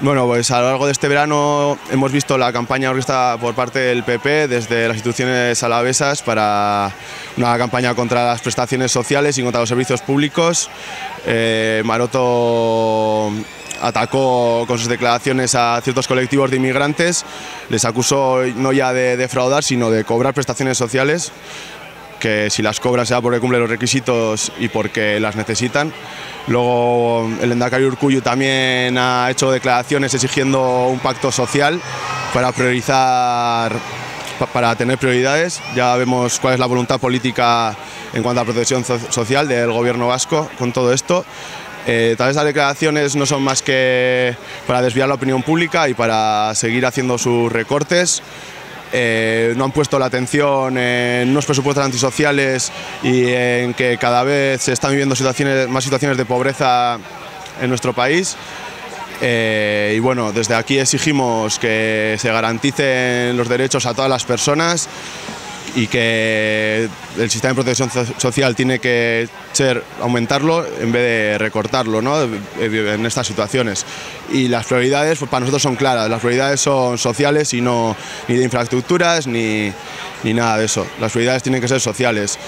Bueno, pues a lo largo de este verano hemos visto la campaña orquestada por parte del PP desde las instituciones alavesas para una campaña contra las prestaciones sociales y contra los servicios públicos. Eh, Maroto atacó con sus declaraciones a ciertos colectivos de inmigrantes, les acusó no ya de defraudar, sino de cobrar prestaciones sociales que si las cobran sea porque cumplen los requisitos y porque las necesitan. Luego el Endacari Urcuyu también ha hecho declaraciones exigiendo un pacto social para priorizar, para tener prioridades. Ya vemos cuál es la voluntad política en cuanto a protección social del gobierno vasco con todo esto. Eh, tal vez las declaraciones no son más que para desviar la opinión pública y para seguir haciendo sus recortes. Eh, no han puesto la atención en unos presupuestos antisociales y en que cada vez se están viviendo situaciones, más situaciones de pobreza en nuestro país. Eh, y bueno, desde aquí exigimos que se garanticen los derechos a todas las personas y que el sistema de protección social tiene que ser aumentarlo en vez de recortarlo ¿no? en estas situaciones. Y las prioridades pues, para nosotros son claras, las prioridades son sociales y no ni de infraestructuras ni, ni nada de eso. Las prioridades tienen que ser sociales.